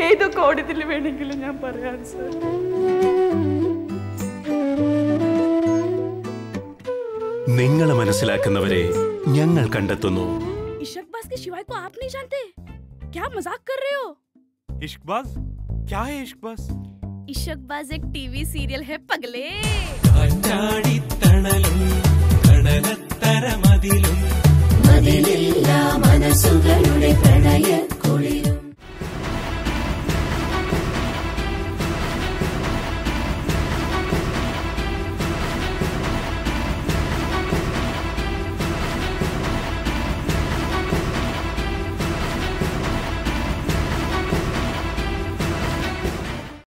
ഏത് കോടതിയിൽ വേണമെങ്കിലും ഞാൻ പറയാം സർ നിങ്ങളെ മനസ്സിലാക്കുന്നവരെ ഞങ്ങൾ കണ്ടെത്തുന്നു इशकबाज के शिवाय को आप नहीं जानते क्या मजाक कर रहे हो इश्कबाज क्या है इश्कबाज इशकबाज एक टीवी सीरियल है पगले മതിലില്ല മനസ്സുകളുടെ